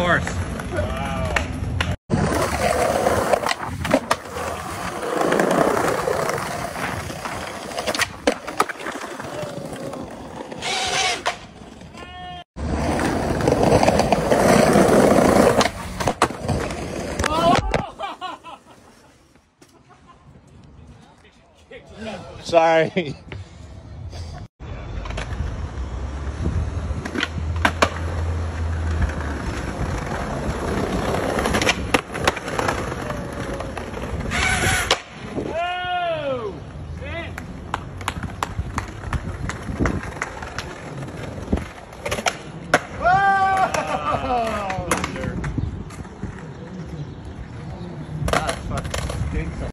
course. Sorry. Okay.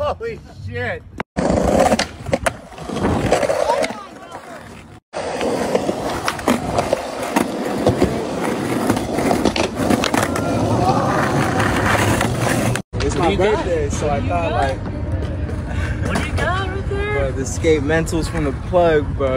Holy shit. It's my birthday, so I thought like, What do you got right there? bro, the skate mentals from the plug, bro.